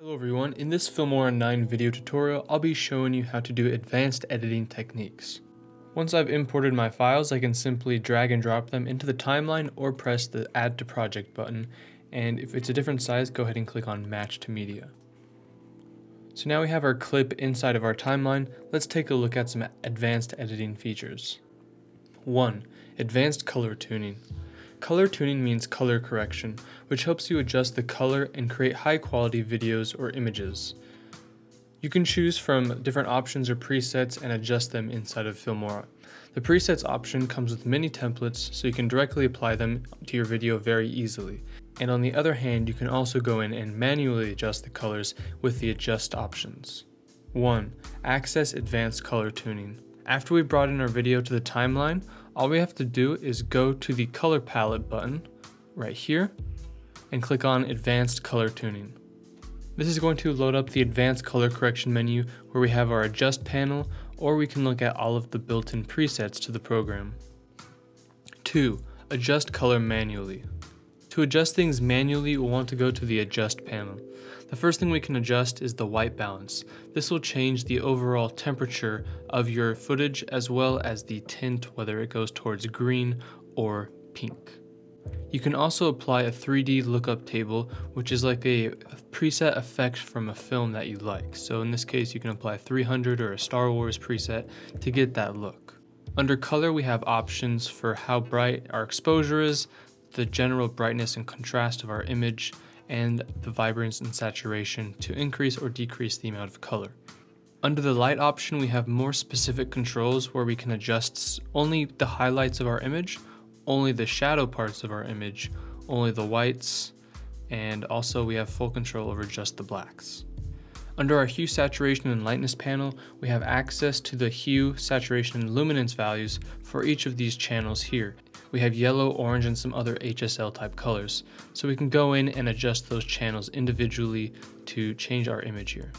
Hello everyone, in this Filmora 9 video tutorial, I'll be showing you how to do advanced editing techniques. Once I've imported my files, I can simply drag and drop them into the timeline or press the add to project button, and if it's a different size, go ahead and click on match to media. So now we have our clip inside of our timeline, let's take a look at some advanced editing features. 1. Advanced color tuning. Color tuning means color correction, which helps you adjust the color and create high quality videos or images. You can choose from different options or presets and adjust them inside of Filmora. The presets option comes with many templates so you can directly apply them to your video very easily. And on the other hand, you can also go in and manually adjust the colors with the adjust options. 1. Access Advanced Color Tuning. After we brought in our video to the timeline, all we have to do is go to the color palette button right here and click on advanced color tuning. This is going to load up the advanced color correction menu where we have our adjust panel or we can look at all of the built-in presets to the program. 2. Adjust color manually. To adjust things manually, we'll want to go to the adjust panel. The first thing we can adjust is the white balance. This will change the overall temperature of your footage as well as the tint, whether it goes towards green or pink. You can also apply a 3D lookup table, which is like a preset effect from a film that you like. So in this case, you can apply 300 or a Star Wars preset to get that look. Under color, we have options for how bright our exposure is, the general brightness and contrast of our image, and the vibrance and saturation to increase or decrease the amount of color. Under the light option, we have more specific controls where we can adjust only the highlights of our image, only the shadow parts of our image, only the whites, and also we have full control over just the blacks. Under our hue, saturation, and lightness panel, we have access to the hue, saturation, and luminance values for each of these channels here, we have yellow, orange, and some other HSL type colors. So we can go in and adjust those channels individually to change our image here.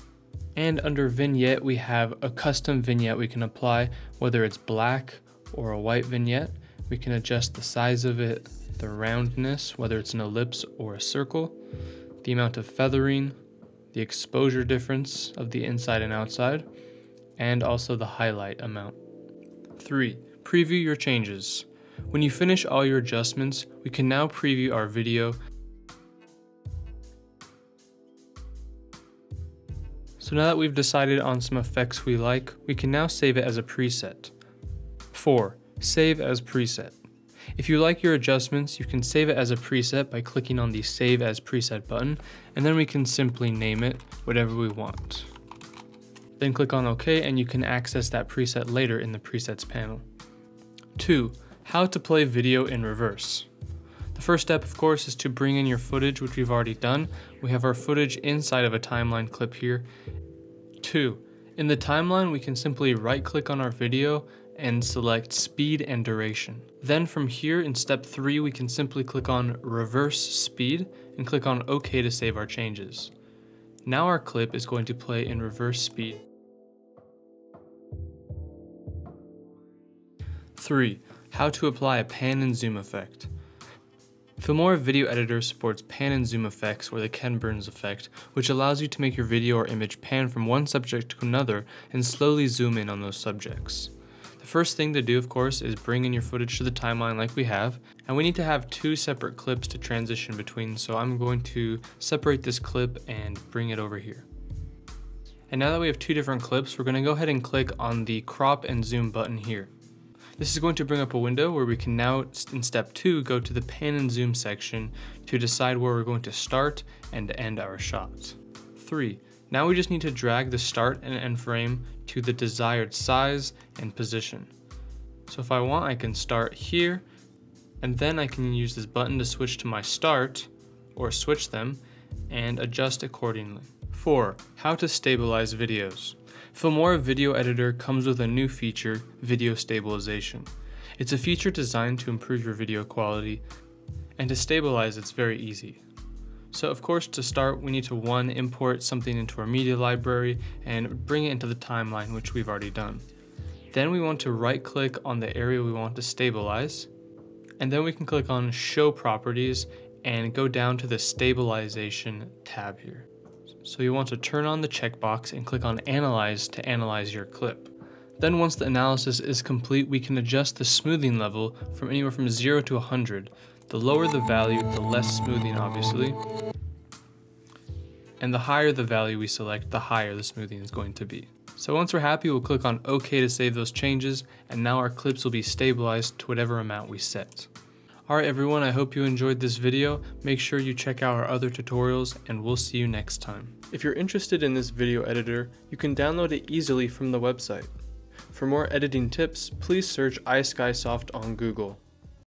And under vignette, we have a custom vignette we can apply, whether it's black or a white vignette. We can adjust the size of it, the roundness, whether it's an ellipse or a circle, the amount of feathering, the exposure difference of the inside and outside, and also the highlight amount. 3. Preview your changes. When you finish all your adjustments, we can now preview our video. So now that we've decided on some effects we like, we can now save it as a preset. 4. Save as preset. If you like your adjustments, you can save it as a preset by clicking on the Save as Preset button, and then we can simply name it whatever we want. Then click on OK and you can access that preset later in the Presets panel. 2 how to play video in reverse. The first step, of course, is to bring in your footage, which we've already done. We have our footage inside of a timeline clip here. Two, in the timeline, we can simply right click on our video and select speed and duration. Then from here in step three, we can simply click on reverse speed and click on OK to save our changes. Now our clip is going to play in reverse speed. Three, how to apply a pan and zoom effect. Filmora Video Editor supports pan and zoom effects or the Ken Burns effect, which allows you to make your video or image pan from one subject to another and slowly zoom in on those subjects first thing to do, of course, is bring in your footage to the timeline like we have, and we need to have two separate clips to transition between, so I'm going to separate this clip and bring it over here. And now that we have two different clips, we're gonna go ahead and click on the crop and zoom button here. This is going to bring up a window where we can now, in step two, go to the pan and zoom section to decide where we're going to start and end our shots. 3. Now we just need to drag the start and end frame to the desired size and position. So if I want, I can start here, and then I can use this button to switch to my start, or switch them, and adjust accordingly. 4. How to stabilize videos. Filmora Video Editor comes with a new feature, Video Stabilization. It's a feature designed to improve your video quality, and to stabilize it's very easy. So of course to start we need to one, import something into our media library and bring it into the timeline which we've already done. Then we want to right click on the area we want to stabilize, and then we can click on show properties and go down to the stabilization tab here. So you want to turn on the checkbox and click on Analyze to analyze your clip. Then once the analysis is complete, we can adjust the smoothing level from anywhere from 0 to 100. The lower the value, the less smoothing obviously. And the higher the value we select, the higher the smoothing is going to be. So once we're happy, we'll click on OK to save those changes, and now our clips will be stabilized to whatever amount we set. Alright everyone, I hope you enjoyed this video. Make sure you check out our other tutorials, and we'll see you next time. If you're interested in this video editor, you can download it easily from the website. For more editing tips, please search iSkysoft on Google.